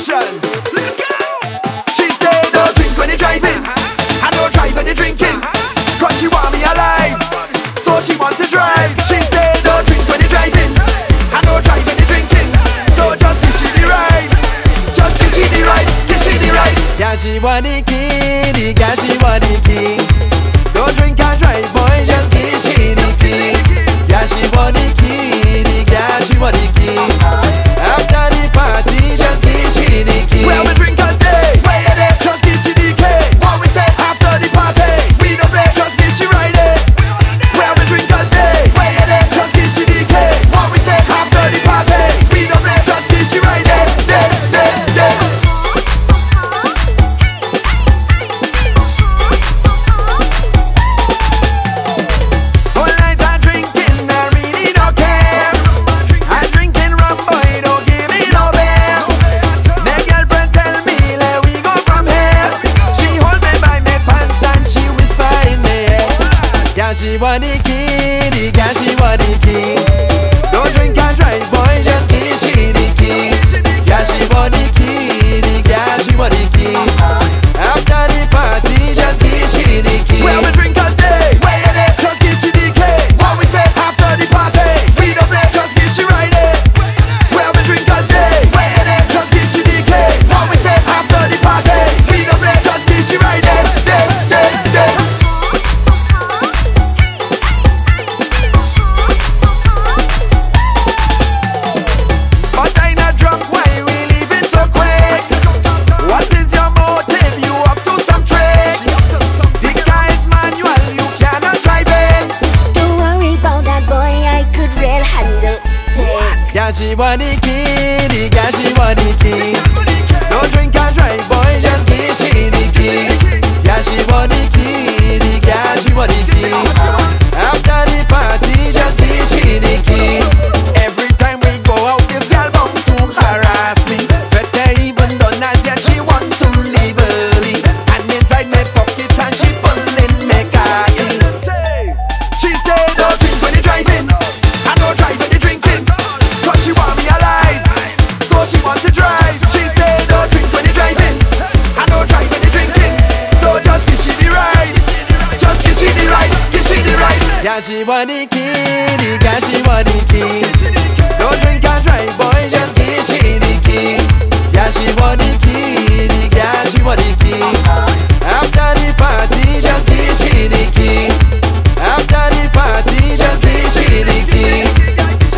She said, don't drink when you're driving, and don't drive when you're she want me alive, so she want to drive. She said, don't drink when you're driving, and don't drive when you're drinking, so just the ride, just the ride, the ride. Yeah, she want girl she want the key. Don't drink and got you what it kid, he got you what it kid. Don't drink and drive, boy, just get shitty. gashi wani ki, di gashi wani ki. Gachi wadi kiri, gachi wadi kiri Don't drink and drive boy, just kishi di kiri Gachi wadi kiri, gachi wadi kiri After the party, just kishi di kiri After the party, just kishi di kiri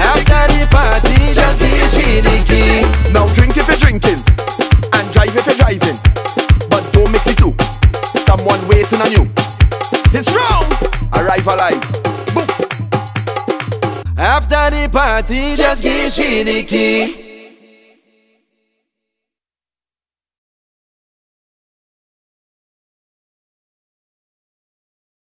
After the party, just kishi di kiri Now drink if you're drinking And drive if you're driving. But don't it too. Someone waiting on you. It's wrong! Arrive alive. After the party, just give she the key.